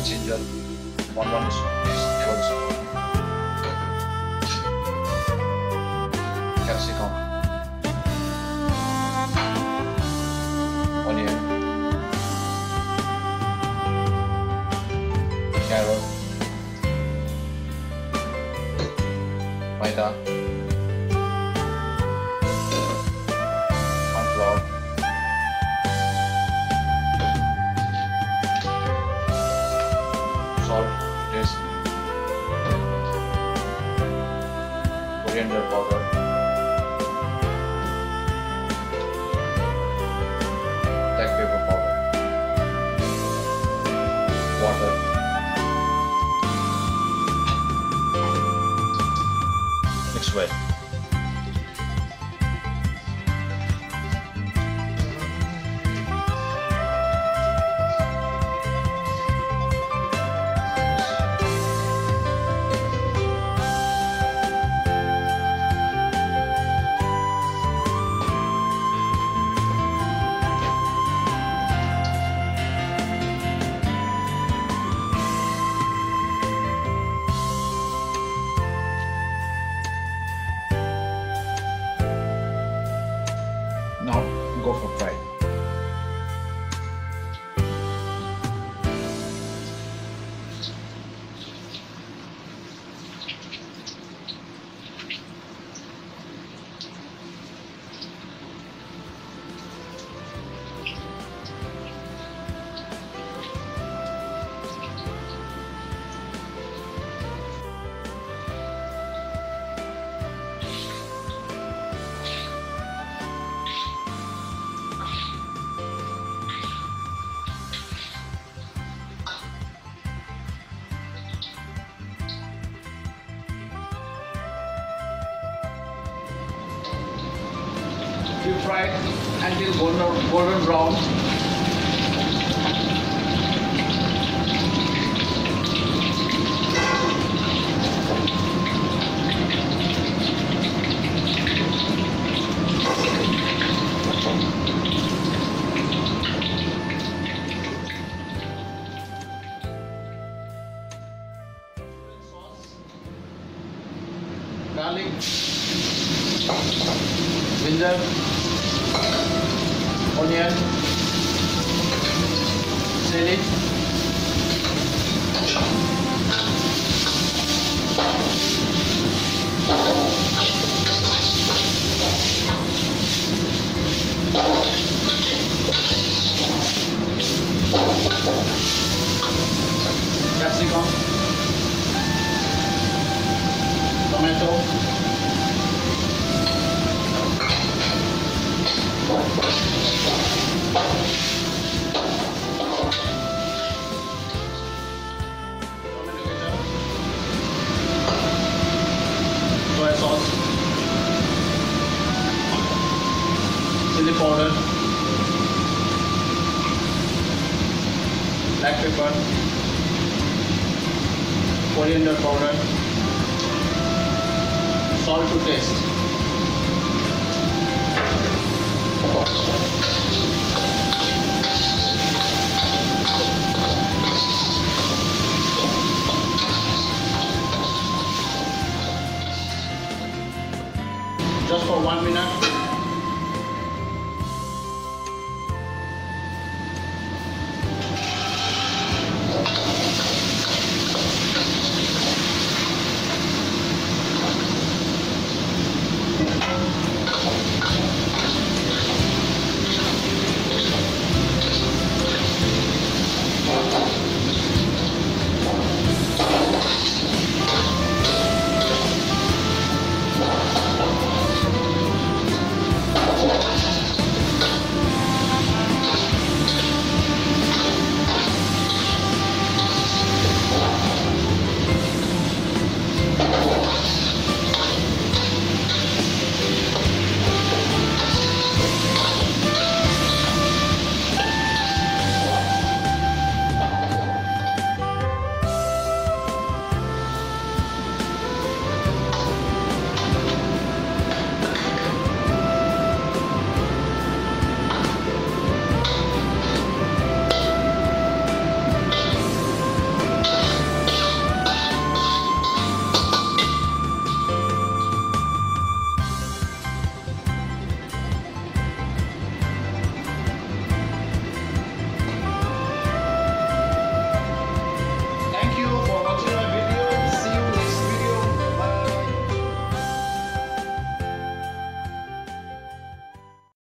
ginger, one one is. Capsicum, onion, carrot, maida, salt, taste, coriander powder, black pepper powder, water. Mix well. You fry it until golden, golden brown. Garlic, ginger, onion, capsicum, chili powder, black pepper, coriander powder, salt to taste. Just for one minute.